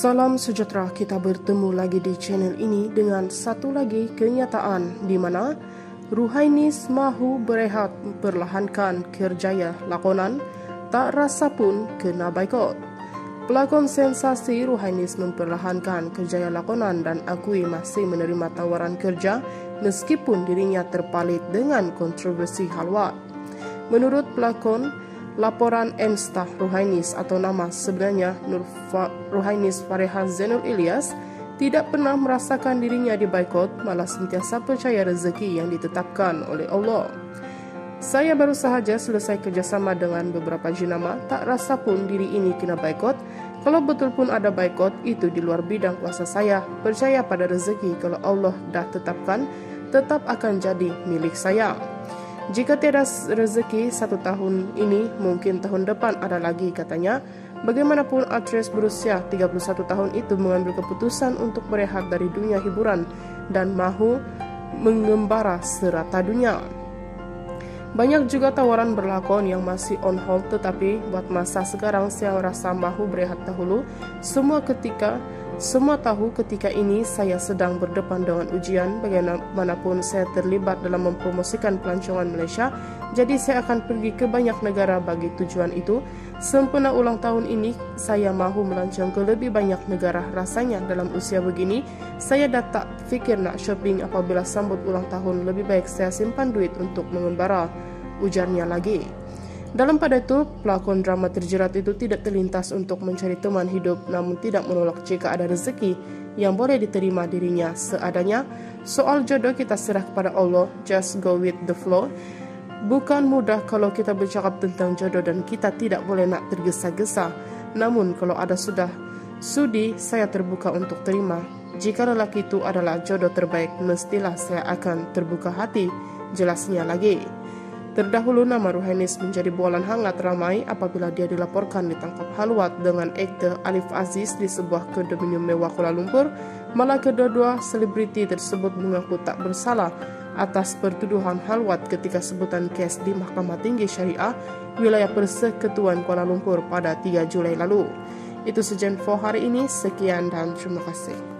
Salam sejahtera kita bertemu lagi di channel ini dengan satu lagi kenyataan di mana Ruhainis mahu berehat perlahankan kerjaya lakonan tak rasa pun kena baikot. Pelakon sensasi Ruhainis memperlahankan kerjaya lakonan dan akui masih menerima tawaran kerja meskipun dirinya terpalit dengan kontroversi halwat. Menurut pelakon, laporan Ensta Ruhainis atau nama sebenarnya Nur Fa Ruhainis Fareha Zainul Ilyas tidak pernah merasakan dirinya dibaikot malah sentiasa percaya rezeki yang ditetapkan oleh Allah. Saya baru sahaja selesai kerjasama dengan beberapa jenama, tak rasa pun diri ini kena baikot. Kalau betul pun ada baikot, itu di luar bidang kuasa saya. Percaya pada rezeki kalau Allah dah tetapkan, tetap akan jadi milik saya. Jika tiada rezeki satu tahun ini, mungkin tahun depan ada lagi katanya. Bagaimanapun aktris berusia 31 tahun itu mengambil keputusan untuk berehat dari dunia hiburan dan mahu mengembara serata dunia. Banyak juga tawaran berlakon yang masih on hold tetapi buat masa sekarang saya rasa mahu berehat dahulu semua ketika semua tahu ketika ini saya sedang berdepan dengan ujian bagaimanapun saya terlibat dalam mempromosikan pelancongan Malaysia. Jadi saya akan pergi ke banyak negara bagi tujuan itu. Sempena ulang tahun ini, saya mahu melancong ke lebih banyak negara rasanya dalam usia begini. Saya dah tak fikir nak shopping apabila sambut ulang tahun. Lebih baik saya simpan duit untuk mengembara. Ujarnya lagi. Dalam pada itu, pelakon drama terjerat itu tidak terlintas untuk mencari teman hidup namun tidak menolak jika ada rezeki yang boleh diterima dirinya seadanya. Soal jodoh kita serah kepada Allah, just go with the flow. Bukan mudah kalau kita bercakap tentang jodoh dan kita tidak boleh nak tergesa-gesa. Namun kalau ada sudah sudi, saya terbuka untuk terima. Jika lelaki itu adalah jodoh terbaik, mestilah saya akan terbuka hati. Jelasnya lagi. Terdahulu nama Ruhainis menjadi bualan hangat ramai apabila dia dilaporkan ditangkap halwat dengan aktor Alif Aziz di sebuah kondominium mewah Kuala Lumpur. Malah kedua-dua selebriti tersebut mengaku tak bersalah atas pertuduhan halwat ketika sebutan kes di Mahkamah Tinggi Syariah wilayah Persekutuan Kuala Lumpur pada 3 Julai lalu. Itu sejen for hari ini. Sekian dan terima kasih.